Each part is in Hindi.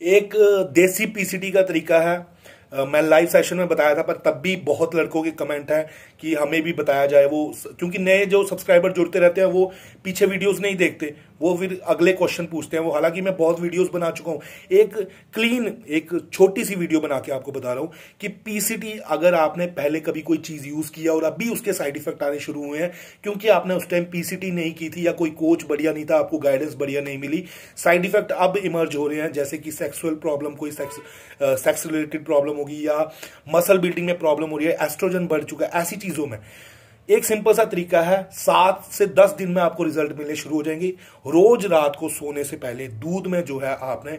एक देसी पीसीटी का तरीका है। मैं लाइव सेशन में बताया था, पर तब भी बहुत लड़कों के कमेंट हैं कि हमें भी बताया जाए वो, क्योंकि नए जो सब्सक्राइबर जुड़ते रहते हैं, वो पीछे वीडियोस नहीं देखते। वो फिर अगले क्वेश्चन पूछते हैं। वो हालाँकि मैं बहुत वीडियोस बना चुका हूँ। एक क्लीन एक छोटी सी वीडियो बना के आपको बता रहा हूँ कि पीसीटी अगर आपने पहले कभी कोई चीज़ यूज़ किया और अभी उसके साइड इफ़ेक्ट आने शुरू हुए हैं, क्योंकि आपने उस टाइम पीसीटी नहीं की थी या कोई कोच बढ़िया नहीं था, आपको गाइडेंस बढ़िया नहीं मिली। साइड इफ़ेक्ट अब इमर्ज हो रहे हैं, जैसे कि सेक्सुअल प्रॉब्लम कोई सेक्स सेक्स रिलेटेड प्रॉब्लम होगी या मसल बिल्डिंग में प्रॉब्लम हो रही है एस्ट्रोजन बढ़ चुका है, ऐसी चीज़ों में। एक सिंपल सा तरीका है, सात से दस दिन में आपको रिज़ल्ट मिलने शुरू हो जाएँगे। रोज रात को सोने से पहले दूध में जो है आपने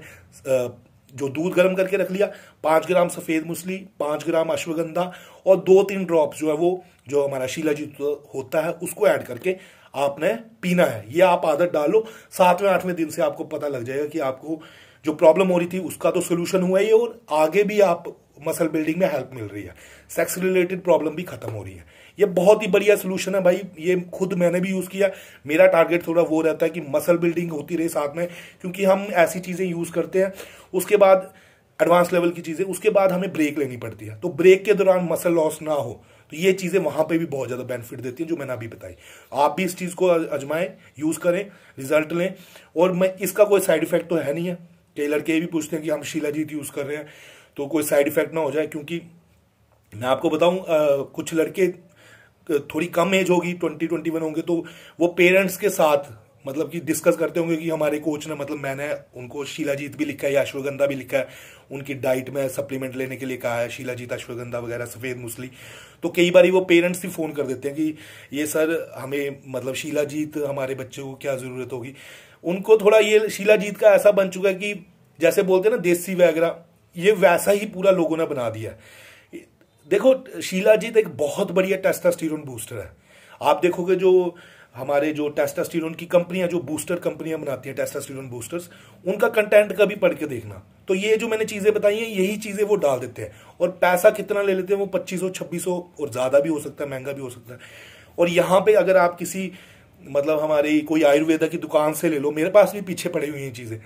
जो दूध गर्म करके रख लिया, पाँच ग्राम सफ़ेद मुसली, पाँच ग्राम अश्वगंधा और दो तीन ड्रॉप जो है वो, जो हमारा शिलाजीत होता है, उसको ऐड करके आपने पीना है। ये आप आदत डालो, सातवें, आठवें दिन से आपको पता लग जाएगा कि आपको जो प्रॉब्लम हो रही थी, उसका तो सोल्यूशन हुआ ही और आगे भी आप मसल बिल्डिंग में हेल्प मिल रही है। सेक्स रिलेटेड प्रॉब्लम भी खत्म हो रही है। ये बहुत ही बढ़िया सोल्यूशन है भाई। ये खुद मैंने भी यूज़ किया। मेरा टारगेट थोड़ा वो रहता है कि मसल बिल्डिंग होती रहे साथ में, क्योंकि हम ऐसी चीज़ें यूज़ करते हैं। उसके बाद एडवांस लेवल की चीज़ें, उसके बाद हमें ब्रेक लेनी पड़ती है। तो ब्रेक के दौरान मसल लॉस ना हो तो ये चीज़ें वहाँ पे भी बहुत ज़्यादा बेनिफिट देती हैं, जो मैंने अभी बताई। आप भी इस चीज़ को अजमाएँ यूज़ करें रिज़ल्ट लें। और मैं, इसका कोई साइड इफ़ेक्ट तो है नहीं है। कई लड़के ये भी पूछते हैं कि हम शिलाजीत यूज़ कर रहे हैं तो कोई साइड इफ़ेक्ट ना हो जाए, क्योंकि मैं आपको बताऊँ कुछ लड़के थोड़ी कम एज होगी ट्वेंटी ट्वेंटी वन होंगे तो वो पेरेंट्स के साथ मतलब कि डिस्कस करते होंगे कि हमारे कोच ने मतलब मैंने उनको शीलाजीत भी लिखा है या अश्वगंधा भी लिखा है। उनकी डाइट में सप्लीमेंट लेने के लिए कहा है, शीलाजीत, अश्वगंधा वगैरह, सफ़ेद मुसली। तो कई बार वो पेरेंट्स ही फ़ोन कर देते हैं कि ये सर हमें मतलब शीलाजीत, हमारे बच्चे को क्या ज़रूरत होगी? उनको थोड़ा ये शीलाजीत का ऐसा बन चुका है कि जैसे बोलते हैं ना, देसी वगैरह, ये वैसा ही पूरा लोगों ने बना दिया देखो शीलाजीत एक बहुत बढ़िया टेस्टास्टीरोन बूस्टर है। आप देखोगे जो हमारे जो टेस्टास्टीरोन की कंपनियाँ, जो बूस्टर कंपनियाँ बनाती हैं टेस्टास्टीरोन बूस्टर्स उनका कंटेंट कभी पढ़ के देखना। तो ये जो मैंने चीज़ें बताई हैं, यही चीज़ें वो डाल देते हैं। और पैसा कितना ले लेते हैं वो पच्चीस सौ छब्बीस सौ और ज़्यादा भी हो सकता है, महँगा भी हो सकता है। और यहाँ पे अगर आप किसी मतलब हमारी कोई आयुर्वेदा की दुकान से ले लो, मेरे पास भी पीछे पड़ी हुई हैं चीज़ें।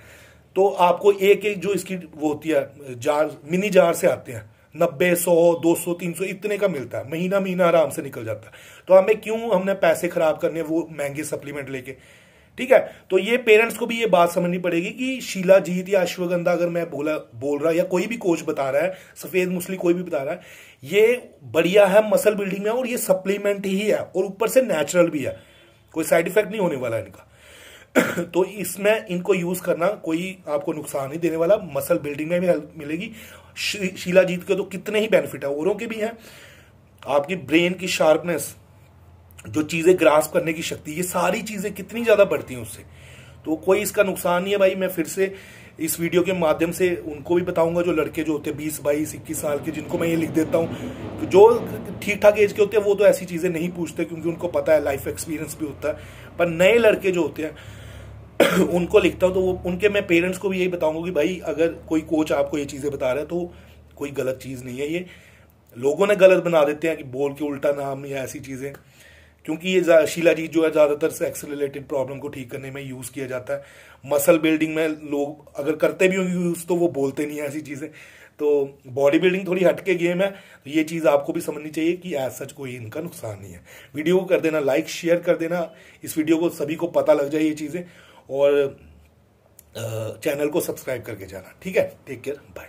तो आपको एक एक जो इसकी वो होती है, जार, मिनी जार से आते हैं। नब्बे, सौ, दो सौ, तीन सौ इतने का मिलता है। महीना महीना आराम से निकल जाता है। तो हमें क्यों हमने पैसे खराब करने वो महँगे सप्लीमेंट लेके? ठीक है? तो ये पेरेंट्स को भी ये बात समझनी पड़ेगी कि शीला जीत या अश्वगंधा, अगर मैं बोला, बोल रहा या कोई भी कोच बता रहा है, सफ़ेद मुसली कोई भी बता रहा है, ये बढ़िया है मसल बिल्डिंग में और ये सप्लीमेंट ही है और ऊपर से नेचुरल भी है। कोई साइड इफ़ेक्ट नहीं होने वाला इनका। तो इसमें इनको यूज़ करना कोई आपको नुकसान नहीं देने वाला। मसल बिल्डिंग में भी हेल्प मिलेगी। शीला जीत के तो कितने ही बेनिफिट है, औरों के भी हैं। आपकी ब्रेन की शार्पनेस जो चीज़ें ग्रास करने की शक्ति, ये सारी चीज़ें कितनी ज़्यादा बढ़ती हैं उससे। तो कोई इसका नुकसान नहीं है भाई, मैं फिर से इस वीडियो के माध्यम से उनको भी बताऊँगा, जो लड़के जो होते हैं, बीस, बाईस, इक्कीस साल के, जिनको मैं ये लिख देता हूँ। तो जो ठीक ठाक एज के होते हैं, वो तो ऐसी चीज़ें नहीं पूछते, क्योंकि उनको पता है लाइफ एक्सपीरियंस भी होता है। पर नए लड़के जो होते हैं उनको लिखता हूँ तो वो उनके मैं पेरेंट्स को भी यही बताऊँगा कि भाई, अगर कोई कोच आपको ये चीज़ें बता रहा है तो कोई गलत चीज़ नहीं है ये। लोगों ने गलत बना देते हैं कि बोल के उल्टा नाम या ऐसी चीज़ें, क्योंकि ये शिलाजीत जो है, ज़्यादातर सेक्स रिलेटेड प्रॉब्लम को ठीक करने में यूज़ किया जाता है। मसल बिल्डिंग में लोग अगर करते भी होंगे यूज़ तो वो बोलते नहीं है ऐसी चीज़ें। तो बॉडी बिल्डिंग थोड़ी हटके गेम है तो ये चीज़ आपको भी समझनी चाहिए कि एज सच कोई इनका नुकसान नहीं है। वीडियो को कर देना लाइक शेयर कर देना। इस वीडियो को सभी को पता लग जाए ये चीज़ें। और चैनल को सब्सक्राइब करके जाना। ठीक है? Take care. बाय।